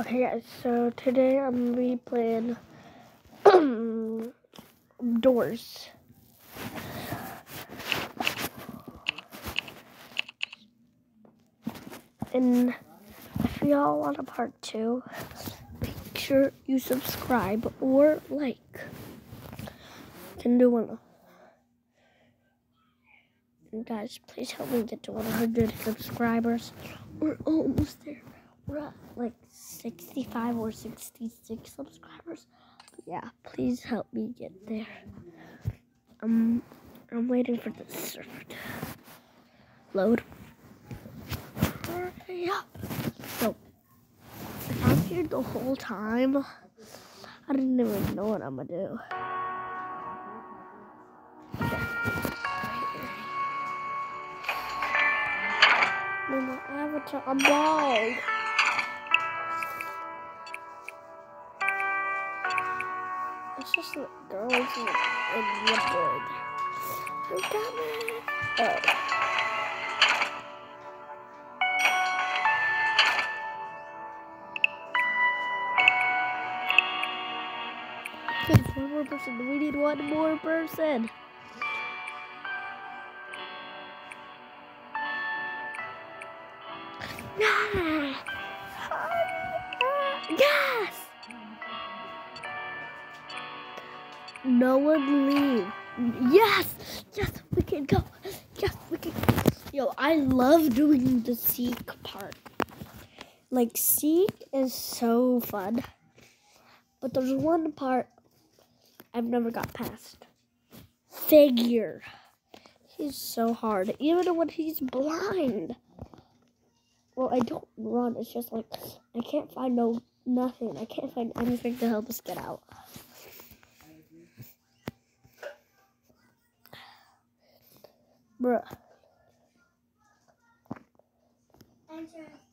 Okay, guys, so today I'm gonna be playing Doors. And if y'all want a part two, make sure you subscribe or like. Can do one. And guys, please help me get to 100 subscribers. We're almost there. We're at like 65 or 66 subscribers. Yeah, please help me get there. Um, I'm waiting for the server to load. Hurry up. So, I'm here the whole time, I didn't even know what I'm gonna do. My avatar, I'm bald. It's just the girls in, in Woodward. I'm coming. Oh. One more person. We need one more person. Yeah. No one leave. Yes. Yes, we can go. Yes, we can. Yo, I love doing the seek part. Like seek is so fun. But there's one part I've never got past. Figure. He's so hard, even when he's blind. Well, I don't run. It's just like I can't find no nothing. I can't find anything to help us get out. Bruh.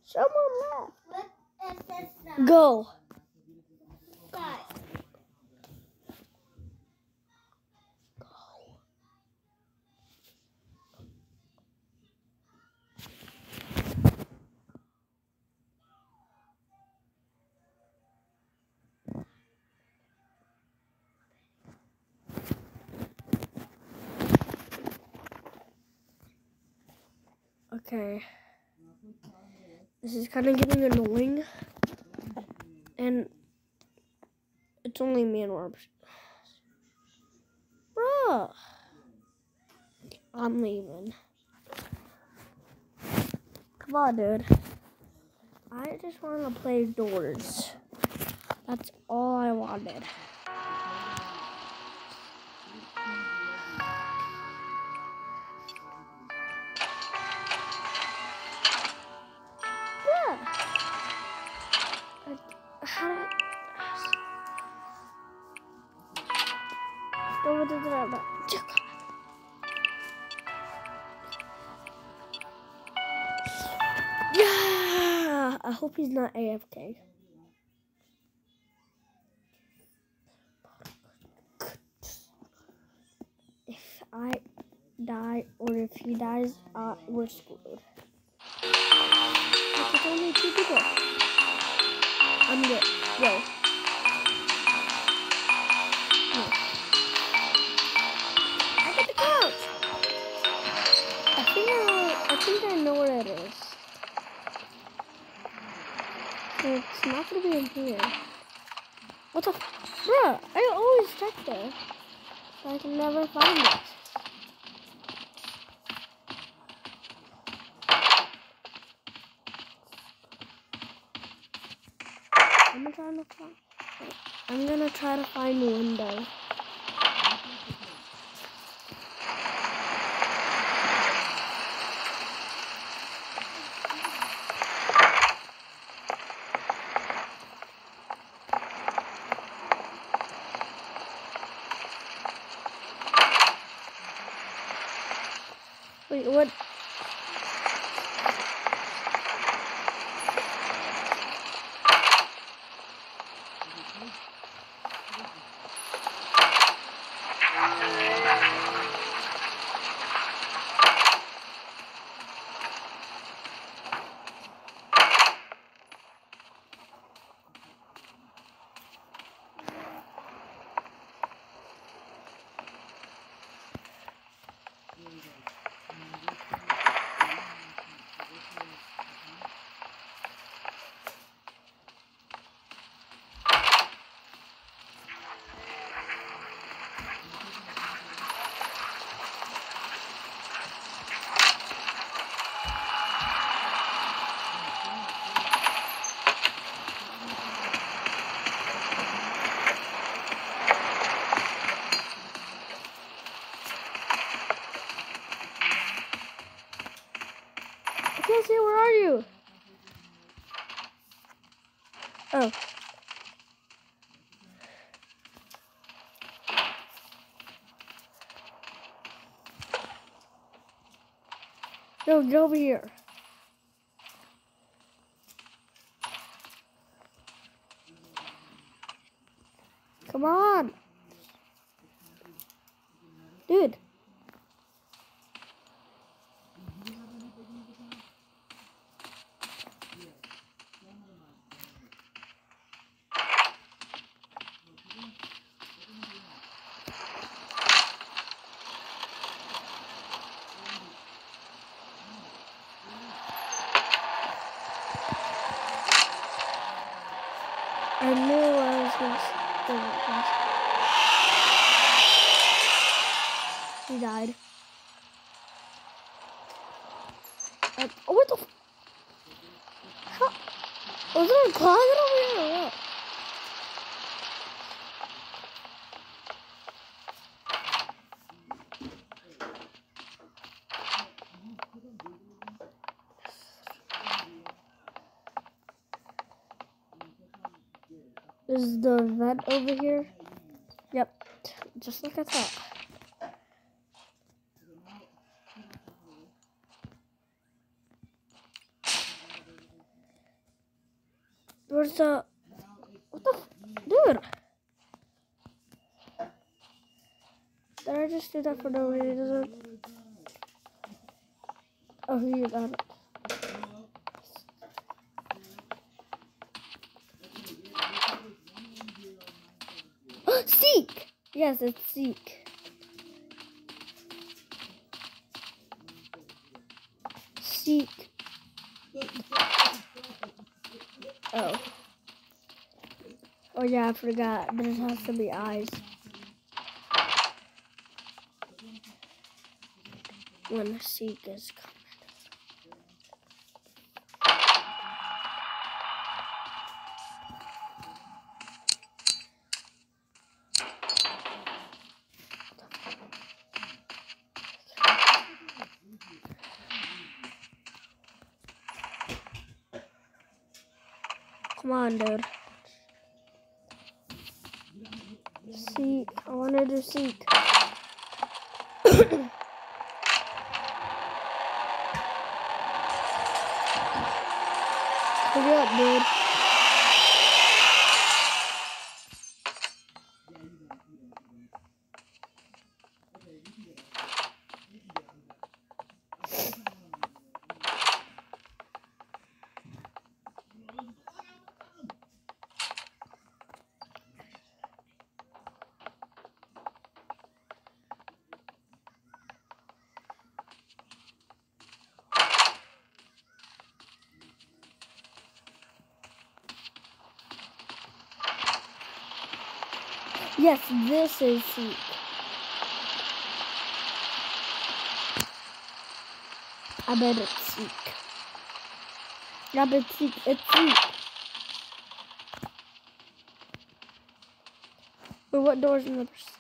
Someone left. What is this now? Go. Okay. This is kind of getting annoying. And it's only me and Orbs. Bruh. I'm leaving. Come on, dude. I just want to play doors. That's all I wanted. I hope he's not AFK. If I die or if he dies, uh, we're screwed. It's only two people. I'm good. Go. Never find it. I'm gonna try to find. I'm gonna try to find the window. What? No, get over here. Come on. Dude. I knew I was gonna s- He died. Oh, what the? How? Was there a closet over here or what? Is the vent over here? Yep, just like I thought. Where's the? What the? Dude! Did I just do that for no reason? Oh, you got it. Seek! Yes, it's Seek. Seek. Oh. Oh yeah, I forgot. There has to be eyes. When Seek is coming. Come on, dude. Seek. I want to seek. Hurry up, dude. Yes, this is seek. I bet it's seek. Yeah, but it's. It's seek. Wait, what door's number? s-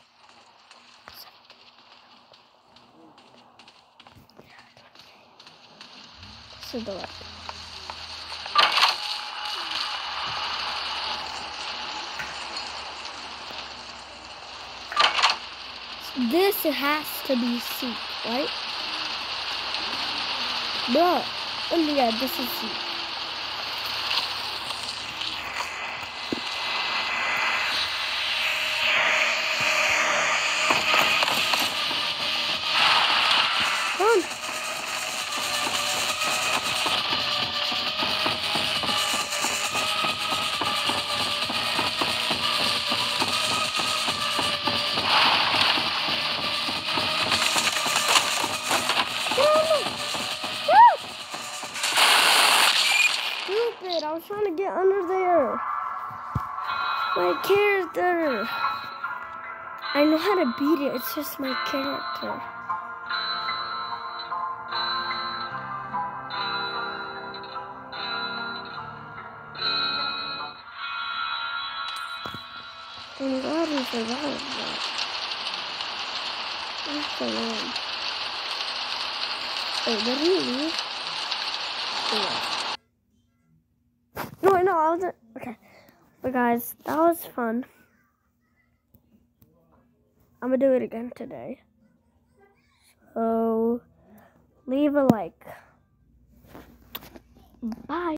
This is the. This has to be seek, right? No. Oh yeah, this is seek. Character. I know how to beat it. It's just my character. I'm glad we survived that. That's the one. Wait, did he leave? Yeah. No, no, I wasn't. Guys, that was fun. I'm gonna do it again today. So leave a like. Bye.